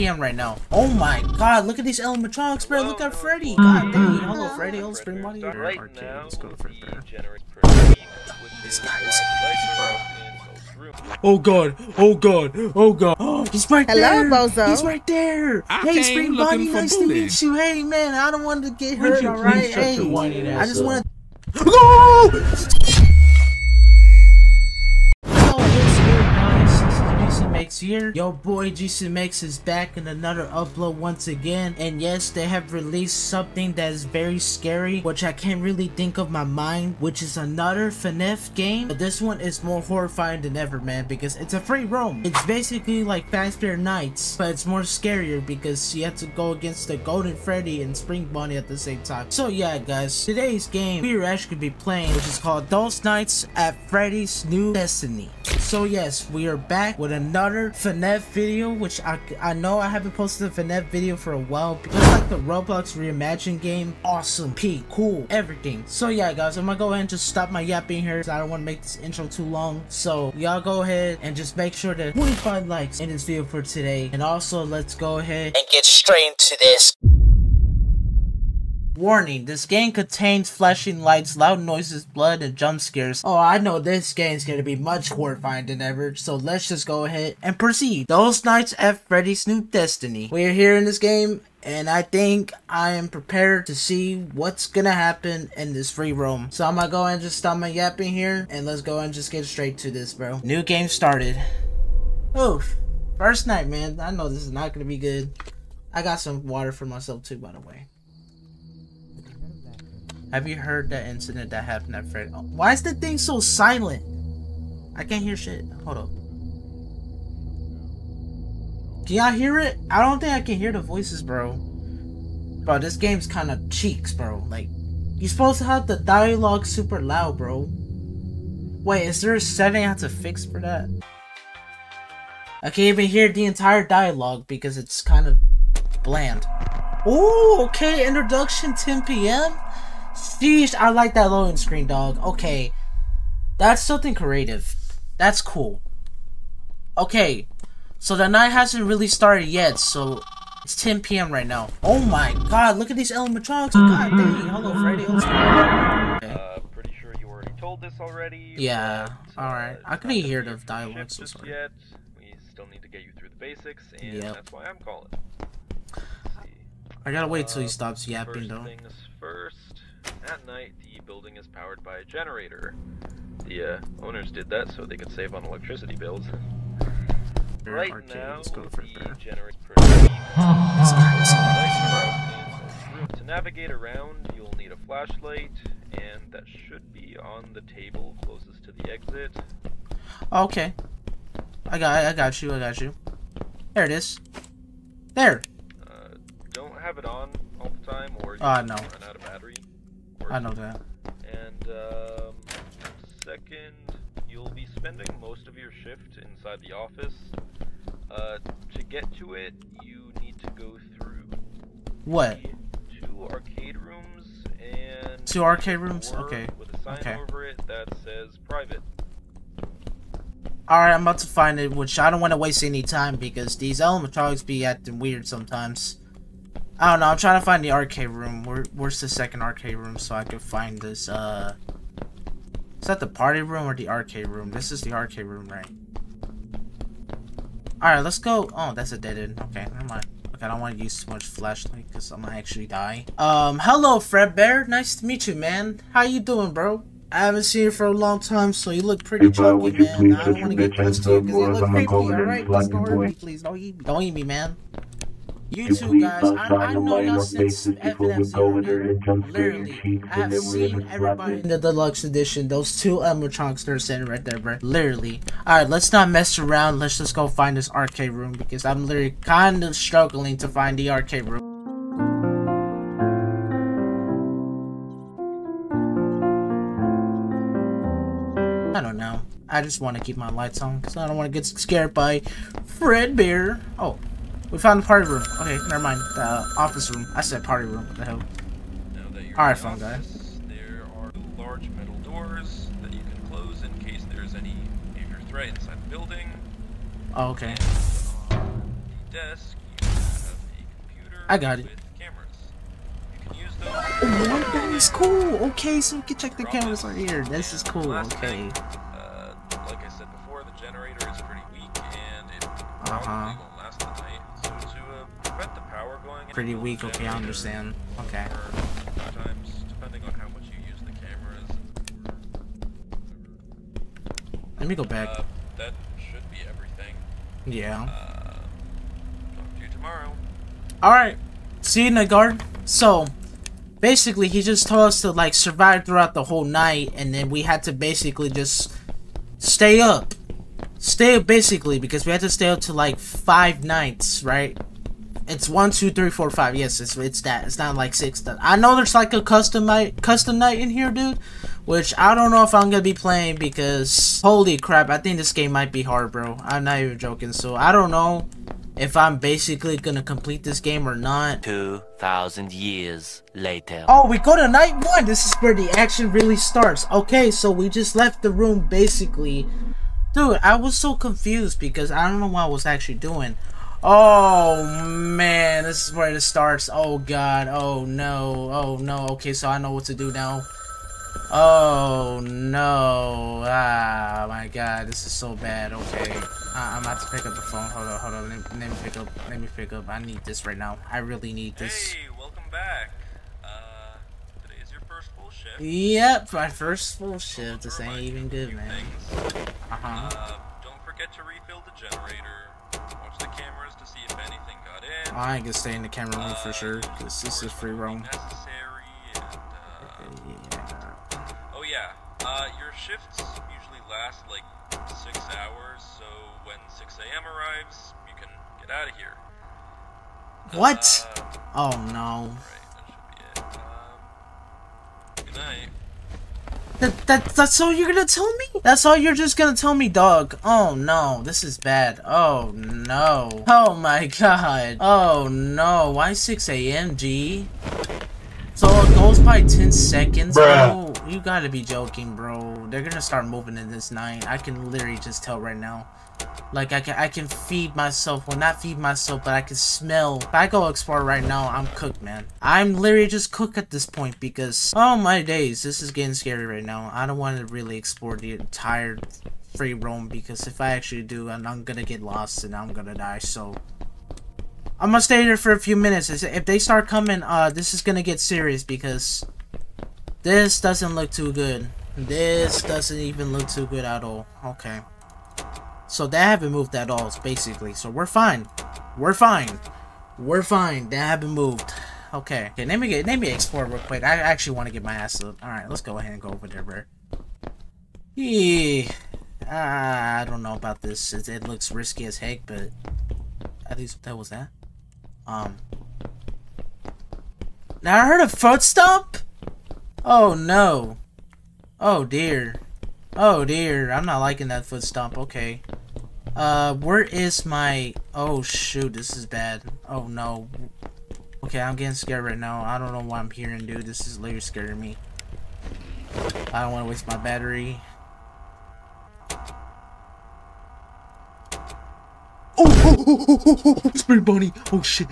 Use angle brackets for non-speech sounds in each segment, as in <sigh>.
p.m. right now. Oh my god, look at these animatronics, bro. Look at Freddy. God dang. Uh, Hello, Freddy. Hello, Spring Body. Right Arcade. now, Let's go to Freddy. the generate proceed with This guy is- oh, lights in both rooms. Oh god, oh god, oh god. Oh, <gasps> he's right Hello, there. bozo. He's right there. I hey, came Spring looking Body, for nice to meet you. Hey, man, I don't want to get hurt, alright? Hey, I just want to. No! Makes. Yo, boy, Jason Makes is back in another upload once again. And yes, they have released something that is very scary, which I can't really think of my mind, which is another FNAF game. But this one is more horrifying than ever, man, because it's a free roam. It's basically like Fazbear Nights, but it's more scarier because you have to go against the Golden Freddy and Spring Bonnie at the same time. So yeah, guys, today's game we are actually be playing, which is called Those Nights at Freddy's New Destiny. So yes, we are back with another FNAF video, which I, I know I haven't posted a FNAF video for a while. Just like the Roblox Reimagined game, awesome, P, cool, everything. So yeah, guys, I'm gonna go ahead and just stop my yapping here. 'cause I don't want to make this intro too long. So y'all go ahead and just make sure to 25 likes in this video for today. And also, let's go ahead and get straight into this. Warning, this game contains flashing lights, loud noises, blood, and jump scares. Oh, I know this game is gonna be much horrifying than ever, so let's just go ahead and proceed. Those Nights at Freddy's New Destiny. We're here in this game, and I think I am prepared to see what's gonna happen in this free roam. So I'm gonna go and just stop my yapping here, and let's go and just get straight to this, bro. New game started. Oof. First night, man. I know this is not gonna be good. I got some water for myself too, by the way. Have you heard that incident that happened at Fred? Why is the thing so silent? I can't hear shit. Hold up. Can y'all hear it? I don't think I can hear the voices, bro. Bro, this game's kind of cheeks, bro. Like, you're supposed to have the dialogue super loud, bro. Wait, is there a setting I have to fix for that? I can't even hear the entire dialogue because it's kind of bland. Oh, okay. Introduction 10 p.m. Sheesh, I like that loading screen, dog. Okay. That's something creative. That's cool. Okay. So the night hasn't really started yet, so it's 10 p.m. right now. Oh my god, look at these animatronics. God dang. Hello, Freddy. Hello, Spring. Okay. Uh, pretty sure you already told this already. Yeah, alright. uh, I it's couldn't not hear the dialogue, shift so sorry. Yet. We still need to get you through the basics, and Yep. that's why I'm calling. I gotta wait till he Uh, stops yapping, first though. first. At night, the building is powered by a generator. The uh, owners did that so they could save on electricity bills. Fair right arcade, now, let's go for the generator proceeds. To navigate around, you'll need a flashlight, and that should be on the table closest to the exit. Okay. I got I got you, I got you. There it is. There. Uh, don't have it on all the time, or you will no. run out of battery. I know that. And um, second, you'll be spending most of your shift inside the office. Uh, to get to it, you need to go through What? two arcade rooms and Two arcade rooms? Okay. With a sign Okay. over it that says private. Alright, I'm about to find it, which I don't want to waste any time because these animatronics be acting weird sometimes. I don't know, I'm trying to find the arcade room. Where, where's the second arcade room so I can find this, uh... Is that the party room or the arcade room? This is the arcade room, right? Alright, let's go. Oh, that's a dead end. Okay, never mind. Okay, I don't want to use too much flashlight because I'm gonna actually die. Um, hello, Fredbear. Nice to meet you, man. How you doing, bro? I haven't seen you for a long time, so you look pretty Hey, chunky, man. I don't want to get close to you because you look creepy, go ahead and alright? slap Just you, don't hurt me, please. Don't eat, don't eat me, man. You too, guys. I, I know y'all our since faces before we FNF there Zero, and jump scare your Literally, I have seen everybody in the deluxe edition. Those two animatronics that are sitting right there, bro. Literally. Alright, let's not mess around. Let's just go find this arcade room because I'm literally kind of struggling to find the arcade room. I don't know. I just want to keep my lights on because I don't want to get scared by Fredbear. Oh, we found the party room. Okay, never mind. The office room. I said party room. What the hell? Now that you're Alright, fun guy. There are large metal doors that you can close in case there's any major threat inside the building. Oh, okay. Desk, you I got it. with cameras. You can use those. Oh, that is cool. Okay, so we can check the cameras right here. This is cool. Okay. Pretty weak. Okay, I understand. Okay. or sometimes, depending on how much you use the cameras, Let me go back. uh, that should be everything. Yeah. Uh, talk to you tomorrow. Alright. See you, Nagard. So, basically, he just told us to, like, survive throughout the whole night, and then we had to basically just stay up. Stay up, basically, because we had to stay up to, like, five nights, right? It's one, two, three, four, five. Yes, it's it's that. It's not like six. I know there's like a custom night, custom night in here, dude. Which I don't know if I'm gonna be playing because holy crap, I think this game might be hard, bro. I'm not even joking. So I don't know if I'm basically gonna complete this game or not. 2,000 years later. Oh, we go to night one. This is where the action really starts. Okay, so we just left the room basically. Dude, I was so confused because I don't know what I was actually doing. Oh man, this is where it starts. Oh god, oh no, oh no. Okay, so I know what to do now. Oh no, ah my god, this is so bad. Okay, uh, I'm about to pick up the phone. Hold on, hold on. Let, let me pick up. Let me pick up. I need this right now. I really need this. Hey, welcome back. Uh, today is your first full shift. Yep, my first full shift. This ain't even good, man. Uh huh. Uh, don't forget to refill the generator. Watch the cameras to see if anything got in. I ain't gonna stay in the camera room for Uh, sure, because this is free roam. Uh, Yeah. oh yeah, uh, your shifts usually last like six hours, so when 6 a.m. arrives, you can get out of here. What? Uh, Oh no. right, that should be it. Um, good night. That, that that's all you're gonna tell me? That's all you're just gonna tell me, dog. Oh no, this is bad. Oh no. Oh my god. Oh no. Why 6 a.m. G? So it goes by 10 seconds, bro. You gotta be joking, bro. They're gonna start moving in this night. I can literally just tell right now. Like I can I can feed myself. Well not feed myself, but I can smell. If I go explore right now, I'm cooked, man. I'm literally just cooked at this point because oh my days, this is getting scary right now. I don't want to really explore the entire free roam because if I actually do, I'm, I'm gonna get lost and I'm gonna die. So I'm gonna stay here for a few minutes. If they start coming, uh, this is gonna get serious because this doesn't look too good. This doesn't even look too good at all. Okay. So they haven't moved at all, basically. So we're fine. We're fine. We're fine. They haven't moved. Okay. Okay, let me get let me explore real quick. I actually want to get my ass up. Alright, let's go ahead and go over there, bro. Ah, I don't know about this. It, it looks risky as heck, but at least that was that. Um. Now I heard a foot stomp. Oh no. Oh dear. Oh dear. I'm not liking that foot stomp. Okay. Uh, where is my? Oh shoot, this is bad. Oh no. Okay, I'm getting scared right now. I don't know what I'm hearing, dude. This is literally scaring me. I don't want to waste my battery. Oh, oh, oh, oh, oh, Spring Bunny. Oh shit.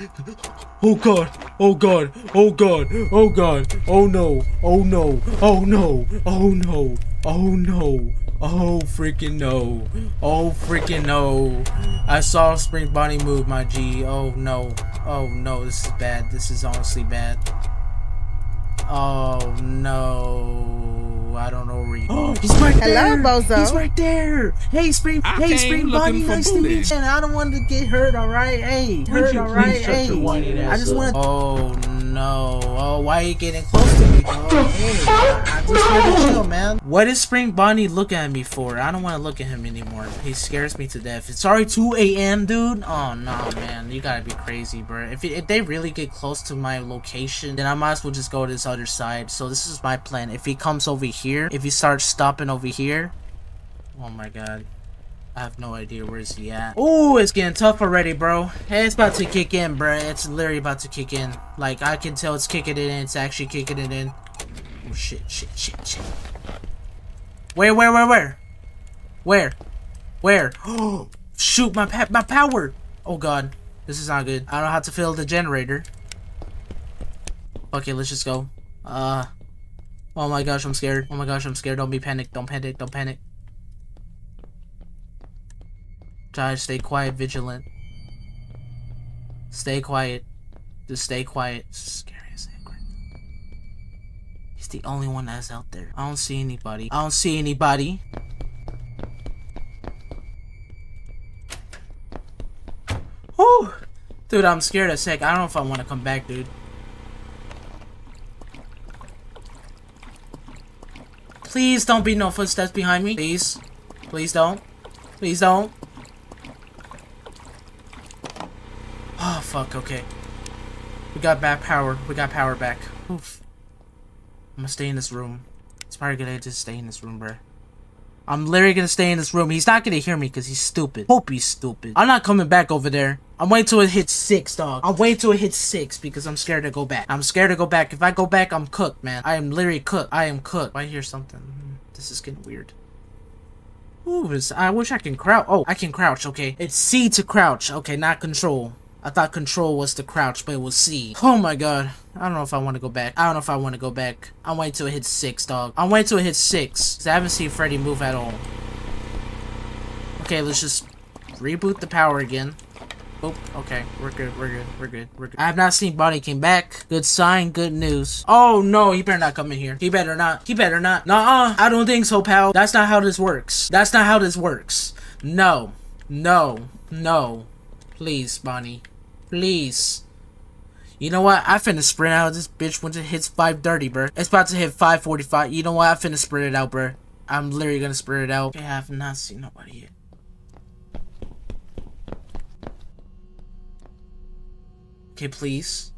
Oh god. Oh god. Oh god. Oh god. Oh no. Oh no. Oh no. Oh no. Oh no. Oh freaking no. Oh freaking no. I saw Spring Bunny move my G. Oh no. Oh no. This is bad. This is honestly bad. Oh no. I don't know where you. <gasps> Oh, he's right Hello, there. bozo. He's right there. Hey, Spring. I hey, came Spring looking Bunny. for Nice to meet you. And I don't want to get hurt. All right. Hey, hurt. you All please right. shut Hey. I just want to. Oh no. Oh, why are you getting close to me? Oh, hey. I, I just to chill, man. What is Spring Bonnie looking at me for? I don't want to look at him anymore. He scares me to death. It's already 2 a.m., dude. Oh no, man. You gotta be crazy, bro. If if they really get close to my location, then I might as well just go to this other side. So this is my plan. If he comes over here, if he starts stopping over here, oh my god. I have no idea where is he at. Oh, it's getting tough already, bro. Hey, it's about to kick in, bro. It's literally about to kick in. Like, I can tell it's kicking it in. It's actually kicking it in. Oh, shit, shit, shit, shit. Where, where, where, where? Where? Where? Oh, <gasps> shoot, my, my power. Oh, God. This is not good. I don't know how to fill the generator. Okay, let's just go. Uh. Oh my gosh, I'm scared. Oh my gosh, I'm scared. Don't be panicked. Don't panic. Don't panic. Stay quiet, vigilant. Stay quiet. Just stay quiet. Scary as. He's the only one that's out there. I don't see anybody. I don't see anybody. Whew. Dude, I'm scared as heck. I don't know if I want to come back, dude. Please don't be no footsteps behind me. Please. Please don't. Please don't. Oh, fuck. Okay. We got back power. We got power back. Oof. I'm gonna stay in this room. It's probably gonna just stay in this room, bruh. I'm literally gonna stay in this room. He's not gonna hear me because he's stupid. Hope he's stupid. I'm not coming back over there. I'm waiting till it hits six, dog. I'm waiting till it hits six because I'm scared to go back. I'm scared to go back. If I go back, I'm cooked, man. I am literally cooked. I am cooked. I hear something. Hmm, this is getting weird. Ooh, I wish I can crouch. Oh, I can crouch, okay. It's C to crouch. Okay, not control. I thought control was to crouch, but it was C. Oh my god. I don't know if I want to go back. I don't know if I want to go back. I'm waiting till it hits 6, dog. I'm waiting till it hits 6. Because I haven't seen Freddy move at all. Okay, let's just reboot the power again. Oh, okay. We're good, we're good, we're good, we're good. I have not seen Bonnie came back. Good sign, good news. Oh no, he better not come in here. He better not. He better not. Nuh-uh. I don't think so, pal. That's not how this works. That's not how this works. No. No. No. Please, Bonnie. Please. You know what? I finna sprint out of this bitch once it hits 530, bro. It's about to hit 545. You know what? I finna sprint it out, bro. I'm literally gonna sprint it out. Okay, I have not seen nobody yet. Okay, please.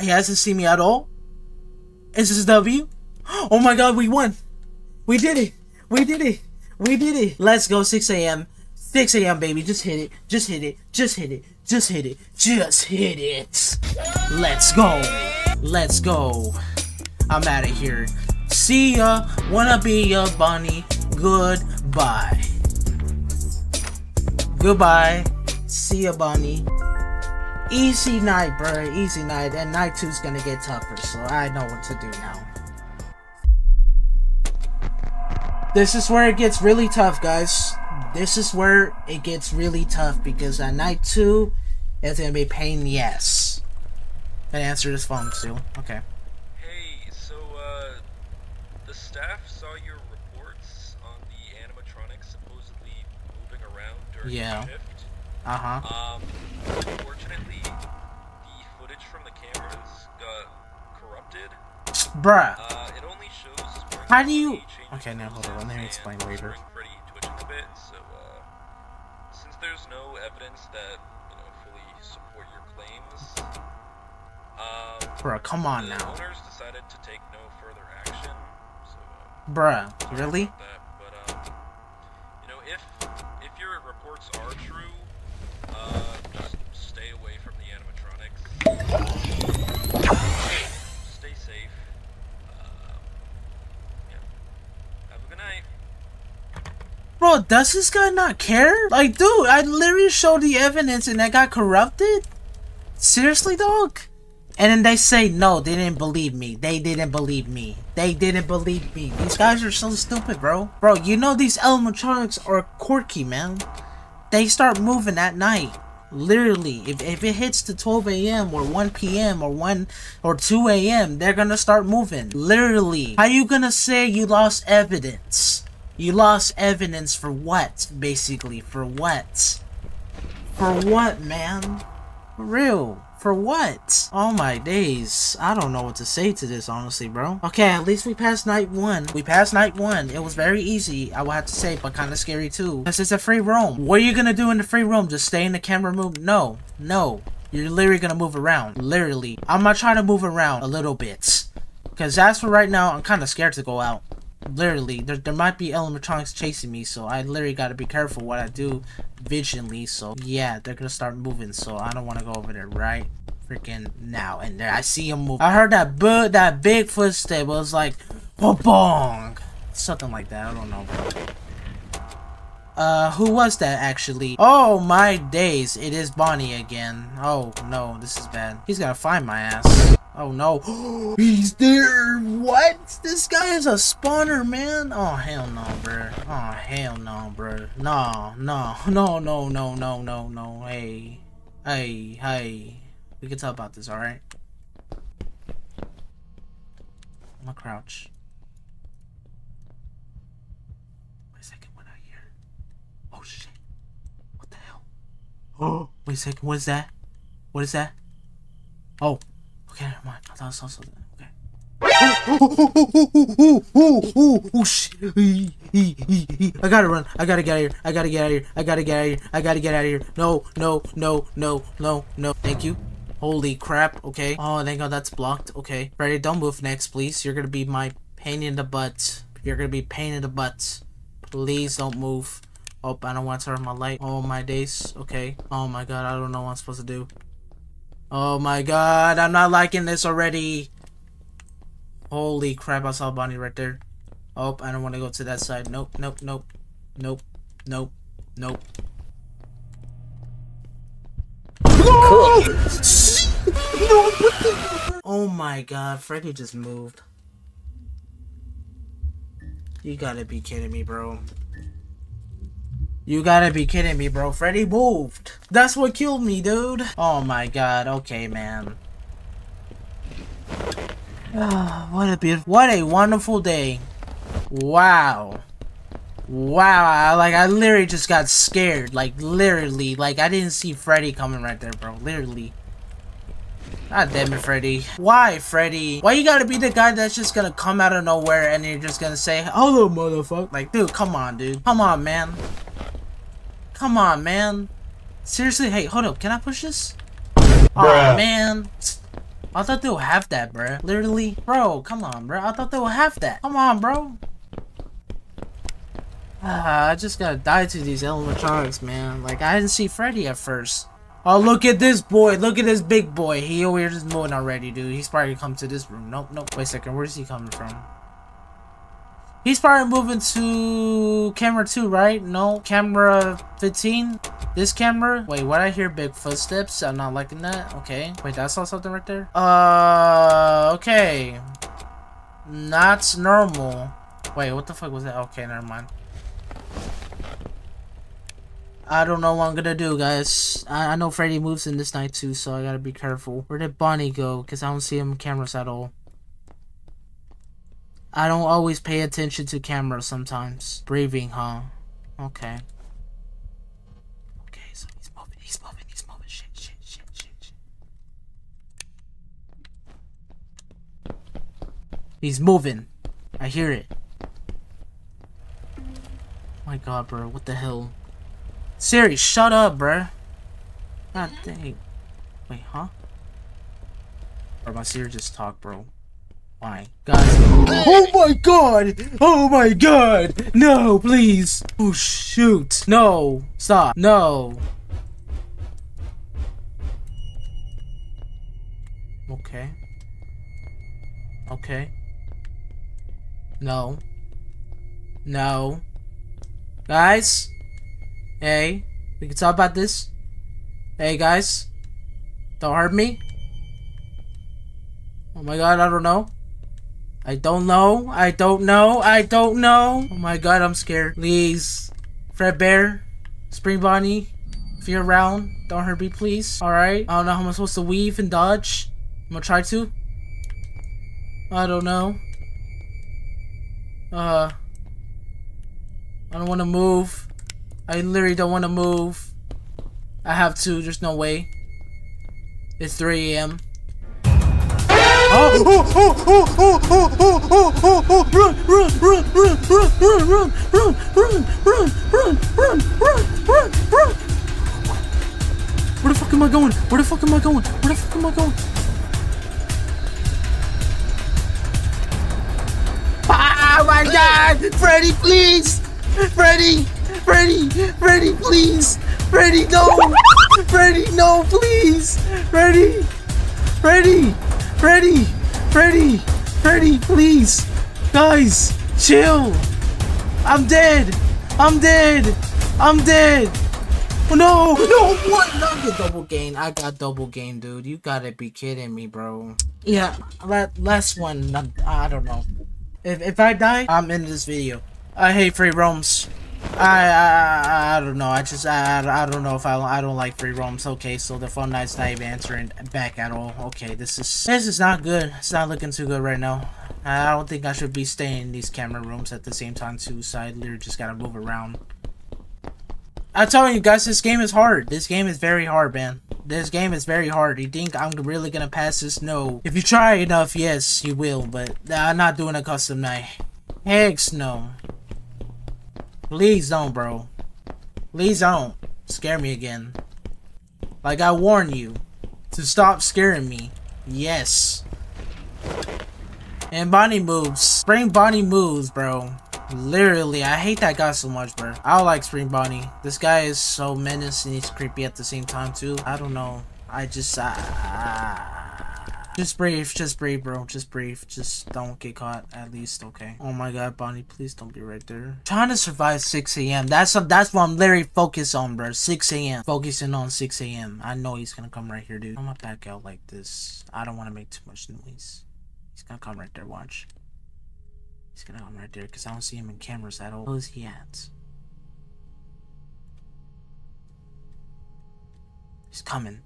He hasn't seen me at all? Is this W? <gasps> Oh my god, we won! We did it! We did it! We did it! Let's go, 6 a.m. 6 a.m. baby, just hit it, just hit it, just hit it, just hit it, just hit it. Let's go. Let's go. I'm out of here. See ya. Wanna be your bunny. Goodbye. Goodbye. See ya, bunny. Easy night, bro. Easy night. And night two's gonna get tougher, so I know what to do now. This is where it gets really tough, guys this is where it gets really tough because at night two, it's gonna be pain in the ass. That answer this phone too. Okay. Hey, so uh, the staff saw your reports on the animatronics supposedly moving around during yeah. the shift. Uh huh. Um, unfortunately, the footage from the cameras got corrupted. Bruh. Uh, it only shows. How do you? Okay, now hold on. Let me explain later. Pretty twitching a bit, so uh, since there's no evidence that you know fully support your claims, um, Bruh, come on the now. owners decided to take no further action. So, uh, Bruh, really? but um, you know, if if your reports are true, uh, just stay away from the animatronics. Stay safe. Uh, yeah. Have a good night. Bro, does this guy not care? Like, dude, I literally showed the evidence and that got corrupted? Seriously, dog? And then they say, no, they didn't believe me. They didn't believe me. They didn't believe me. These guys are so stupid, bro. Bro, you know these animatronics are quirky, man. They start moving at night. Literally, if, if it hits to 12 a.m. or 1 p.m. or 1 or 2 a.m., they're gonna start moving. Literally. How you gonna say you lost evidence? You lost evidence for what, basically? For what? For what, man? For real. For what? Oh my days. I don't know what to say to this, honestly, bro. Okay, at least we passed night one. We passed night one. It was very easy, I would have to say, but kind of scary too. Because it's a free roam. What are you gonna do in the free room? Just stay in the camera move? No. No. You're literally gonna move around. Literally. I'm gonna try to move around a little bit. Because as for right now, I'm kind of scared to go out. Literally, there, there might be animatronics chasing me, so I literally gotta be careful what I do vigilantly. So yeah, they're gonna start moving, so I don't want to go over there right freaking now. And there, I see him move. I heard that bu that big footstep. It was like, bong, something like that. I don't know. Uh, who was that actually? Oh my days, it is Bonnie again. Oh no, this is bad. He's gotta find my ass. Oh no. <gasps> He's there. What? This guy is a spawner, man. Oh, hell no, bro. Oh, hell no, bro. No, no, <laughs> no, no, no, no, no, no. Hey. Hey, hey. We can talk about this, alright? I'm gonna crouch. Wait a second, what I hear? Oh shit. What the hell? Oh, <gasps> wait a second, what is that? What is that? Oh, okay, never mind. I thought I saw something. Okay. Oh shit! I gotta run. I gotta get out of here. I gotta get out of here. I gotta get out of here. I gotta get out of here. No, no, no, no, no, no. Thank you. Holy crap. Okay. Oh, thank God that's blocked. Okay. Freddy, don't move next, please. You're gonna be my pain in the butt. You're gonna be pain in the butt. Please don't move. Oh, I don't want to turn my light. Oh my days. Okay. Oh my God. I don't know what I'm supposed to do. Oh my God. I'm not liking this already. Holy crap. I saw Bonnie right there. Oh, I don't want to go to that side. Nope, nope, nope. Nope, nope, nope. Oh my god, Freddy just moved. You gotta be kidding me, bro. You gotta be kidding me, bro. Freddy moved. That's what killed me, dude. Oh my god. Okay, man. Ah, what a beautiful, what a wonderful day. Wow. Wow, I, like I literally just got scared. Like literally, like I didn't see Freddy coming right there, bro. Literally. God damn it, Freddy. Why, Freddy? Why you gotta be the guy that's just gonna come out of nowhere and you're just gonna say, hello, motherfucker? Like, dude, come on, dude. Come on, man. Come on, man. Seriously, hey, hold up. Can I push this? Oh, man. I thought they would have that, bro. Literally. Bro, come on, bro. I thought they would have that. Come on, bro. Ah, I just gotta die to these animatronics, man. Like, I didn't see Freddy at first. Oh, look at this boy. Look at this big boy. He over here just moving already, dude. He's probably come to this room. Nope, nope. Wait a second. Where's he coming from? He's probably moving to camera 2, right? No, camera 15? This camera? Wait, what I hear big footsteps? I'm not liking that. Okay. Wait, I saw something right there? Uh, okay. Not normal. Wait, what the fuck was that? Okay, never mind. I don't know what I'm gonna do, guys. I, I know Freddy moves in this night too, so I gotta be careful. Where did Bonnie go? Because I don't see him cameras at all. I don't always pay attention to cameras sometimes. Breathing, huh? Okay. Okay, so he's moving, he's moving, he's moving. Shit, shit, shit, shit, shit. He's moving. I hear it. my god, bro. What the hell? Siri, shut up, bruh. God dang. Wait, huh? Or my Siri just talk, bro. Why? Guys. Oh my god! Oh my god! No, please! Oh shoot! No! Stop! No! Okay. Okay. No. No. Guys? Hey, we can talk about this. Hey guys, don't hurt me. Oh my god, I don't know. I don't know. I don't know. I don't know. Oh my god, I'm scared. Please. Fredbear, Spring Bonnie, if you're around, don't hurt me, please. Alright? I don't know how I'm supposed to weave and dodge. I'm gonna try to. I don't know. Uh. I don't want to move. I literally don't want to move. I have to. There's no way. It's 3 a.m. Oh! Run! Run! Run! Run! Run! Run! Run! Run! Run! Run! Run! Run! Run! Run! Where the fuck am I going? Where the fuck am I going? Where the fuck am I going? Oh my god! Freddy, please! Freddy! Freddy! Freddy, please! Freddy, no! Freddy, no, please! Freddy! Freddy! Freddy! Freddy! Freddy, please! Guys, chill! I'm dead! I'm dead! I'm dead! Oh, no, no, what? No, I get double gain. I got double gain, dude. You gotta be kidding me, bro. Yeah, last one. I don't know. If, if I die, I'm in this video. I hate free roams. I, I I don't know. I just I, I don't know if I I don't like free roams. Okay, so the phone knight's not even answering back at all. Okay, this is this is not good. It's not looking too good right now. I don't think I should be staying in these camera rooms at the same time too. So I literally just gotta move around. I'm telling you guys, this game is hard. This game is very hard, man. This game is very hard. You think I'm really gonna pass this? No. If you try enough, yes, you will. But I'm not doing a custom night. Heck no. Please don't, bro. Please don't scare me again. Like I warn you to stop scaring me. Yes. And Bonnie moves. Spring Bonnie moves, bro. Literally, I hate that guy so much, bro. I like Spring Bonnie. This guy is so menacing he's creepy at the same time, too. I don't know. I just, uh, just breathe, just breathe, bro. Just breathe. Just don't get caught, at least, okay? Oh my god, Bonnie, please don't be right there. Trying to survive 6 a.m. That's that's what I'm literally focused on, bro. 6 a.m. Focusing on 6 a.m. I know he's gonna come right here, dude. I'm gonna back out like this. I don't want to make too much noise. He's gonna come right there, watch. He's gonna come right there, because I don't see him in cameras at all. Where is he at? He's coming.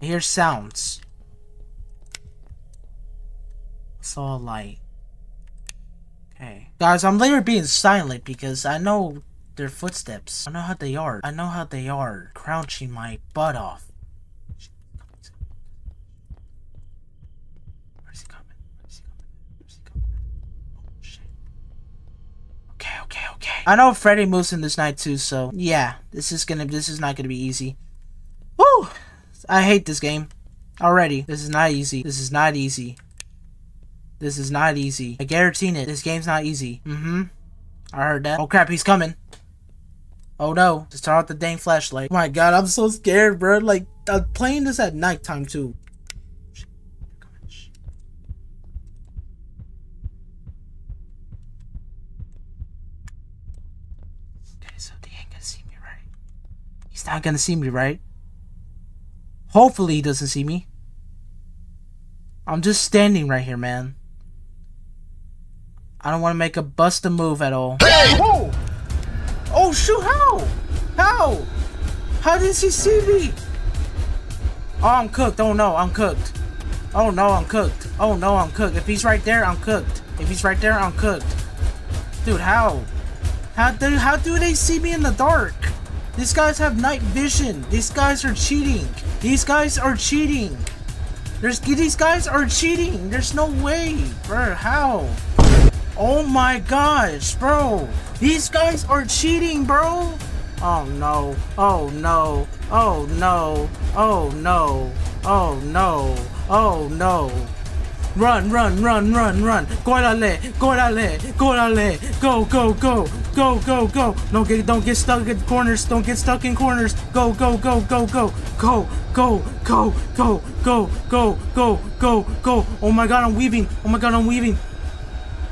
I hear sounds saw light. Okay. Guys, I'm later being silent because I know their footsteps. I know how they are. I know how they are. Crouching my butt off. Where's he coming? Where's he coming? Where's he coming? Oh, shit. Okay, okay, okay. I know Freddy moves in this night too, so yeah. This is gonna, this is not gonna be easy. Woo! I hate this game. Already. This is not easy. This is not easy. This is not easy. I guarantee it. This game's not easy. Mm-hmm. I heard that. Oh crap, he's coming. Oh no. Just turn off the dang flashlight. Oh my god, I'm so scared, bro. Like, I'm playing this at nighttime too. Okay, so ain't gonna see me, right? He's not gonna see me, right? Hopefully he doesn't see me. I'm just standing right here, man. I don't want to make a bust a move at all. Hey! Oh! oh shoot, how? How? How did he see me? Oh, I'm cooked. Oh no, I'm cooked. Oh no, I'm cooked. Oh no, I'm cooked. If he's right there, I'm cooked. If he's right there, I'm cooked. Dude, how? How do, how do they see me in the dark? These guys have night vision. These guys are cheating. These guys are cheating. There's these guys are cheating. There's no way, bro. How? Oh my gosh, bro. These guys are cheating, bro. Oh no. Oh no. Oh no. Oh no. Oh no. Oh no. Run, run, run, run, run. Guardale, guardale, guardale. Go, go, go. Go, go, go. Don't get don't get stuck in corners. Don't get stuck in corners. Go, go, go, go, go. Go, go, go, go, go, go, go, go, go. Oh my god, I'm weaving. Oh my god, I'm weaving.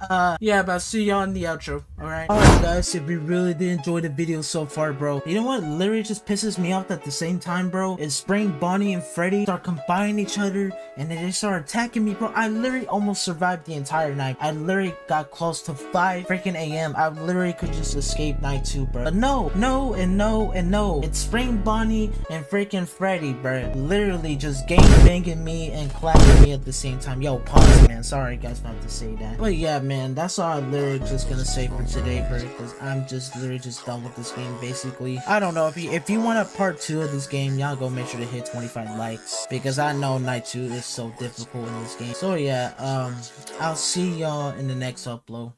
Uh, yeah, but I'll see y'all in the outro, alright? Alright guys, if you really did enjoy the video so far, bro, you know what literally just pisses me off at the same time, bro? Is Spring Bonnie and Freddy start combining each other, and then they start attacking me, bro. I literally almost survived the entire night. I literally got close to 5 freaking a.m. I literally could just escape night 2, bro. But no, no, and no, and no. It's Spring Bonnie and freaking Freddy, bro. Literally just gang banging me and clapping me at the same time. Yo, pause, man. Sorry, guys, not to say that. But yeah, man, that's all I'm literally just gonna say for today, bro, because I'm just literally just done with this game, basically. I don't know, if you, if you want a part 2 of this game, y'all go make sure to hit 25 likes, because I know Night 2 is so difficult in this game. So yeah, um, I'll see y'all in the next upload.